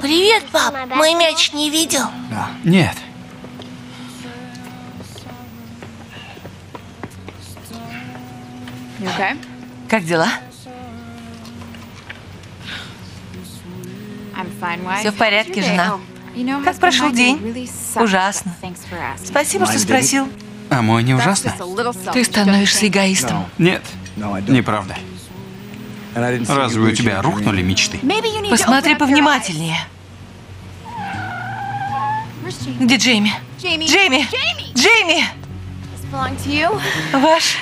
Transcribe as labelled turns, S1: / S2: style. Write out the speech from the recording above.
S1: Привет, пап! Мой мяч не видел?
S2: Да.
S3: Нет. Okay.
S4: Как дела? Все в порядке, жена. Как прошел день? Ужасно. Спасибо, что спросил.
S2: А мой не ужасно?
S4: Ты становишься эгоистом.
S2: Нет, неправда. Разве у тебя рухнули мечты?
S4: Посмотри повнимательнее. Где Джейми? Джейми! Джейми! Ваш...